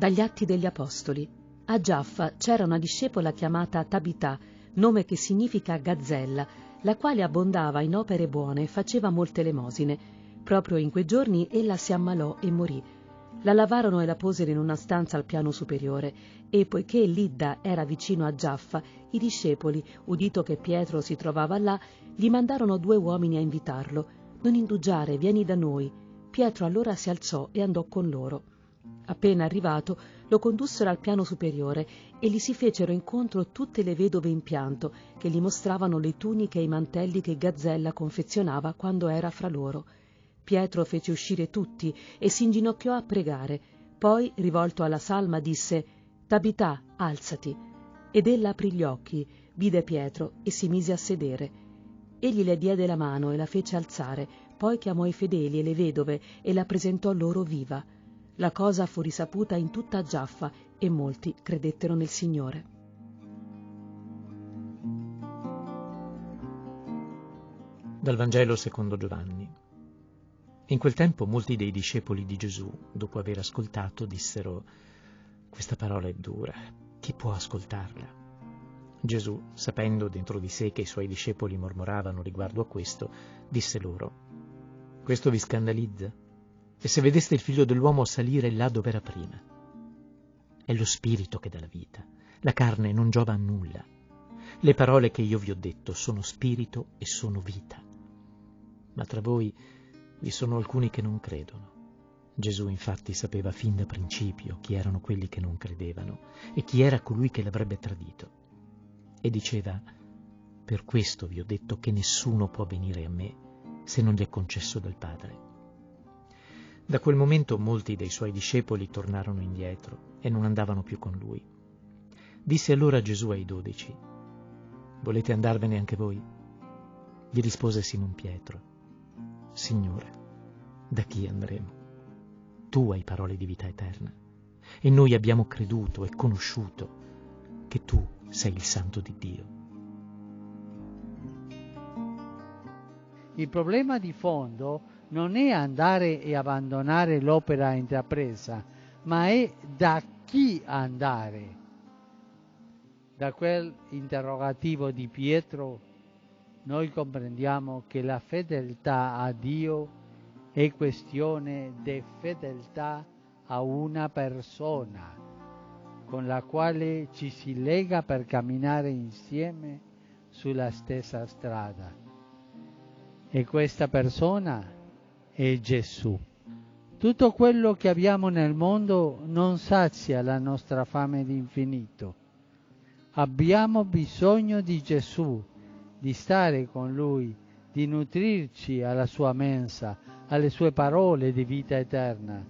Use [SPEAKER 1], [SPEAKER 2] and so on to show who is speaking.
[SPEAKER 1] Dagli Atti degli Apostoli. A Giaffa c'era una discepola chiamata Tabità, nome che significa gazzella, la quale abbondava in opere buone e faceva molte elemosine. Proprio in quei giorni ella si ammalò e morì. La lavarono e la posero in una stanza al piano superiore e poiché Lidda era vicino a Giaffa, i discepoli, udito che Pietro si trovava là, gli mandarono due uomini a invitarlo. Non indugiare, vieni da noi. Pietro allora si alzò e andò con loro. Appena arrivato, lo condussero al piano superiore e gli si fecero incontro tutte le vedove in pianto, che gli mostravano le tuniche e i mantelli che Gazzella confezionava quando era fra loro. Pietro fece uscire tutti e si inginocchiò a pregare. Poi, rivolto alla salma, disse Tabità, alzati. Ed ella aprì gli occhi, vide Pietro e si mise a sedere. Egli le diede la mano e la fece alzare, poi chiamò i fedeli e le vedove e la presentò loro viva. La cosa fu risaputa in tutta Giaffa e molti credettero nel Signore.
[SPEAKER 2] Dal Vangelo secondo Giovanni. In quel tempo molti dei discepoli di Gesù, dopo aver ascoltato, dissero, questa parola è dura, chi può ascoltarla? Gesù, sapendo dentro di sé che i suoi discepoli mormoravano riguardo a questo, disse loro, questo vi scandalizza? E se vedeste il figlio dell'uomo salire là dove era prima. È lo spirito che dà la vita, la carne non giova a nulla. Le parole che io vi ho detto sono spirito e sono vita. Ma tra voi vi sono alcuni che non credono. Gesù infatti sapeva fin da principio chi erano quelli che non credevano e chi era colui che l'avrebbe tradito. E diceva, per questo vi ho detto che nessuno può venire a me se non gli è concesso dal Padre. Da quel momento molti dei suoi discepoli tornarono indietro e non andavano più con lui. Disse allora Gesù ai dodici, Volete andarvene anche voi? Gli rispose Simon Pietro, Signore, da chi andremo? Tu hai parole di vita eterna e noi abbiamo creduto e conosciuto che tu sei il Santo di Dio.
[SPEAKER 3] Il problema di fondo non è andare e abbandonare l'opera intrapresa, ma è da chi andare. Da quel interrogativo di Pietro noi comprendiamo che la fedeltà a Dio è questione di fedeltà a una persona con la quale ci si lega per camminare insieme sulla stessa strada. E questa persona è Gesù. Tutto quello che abbiamo nel mondo non sazia la nostra fame di infinito. Abbiamo bisogno di Gesù, di stare con Lui, di nutrirci alla sua mensa, alle sue parole di vita eterna.